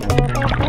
Música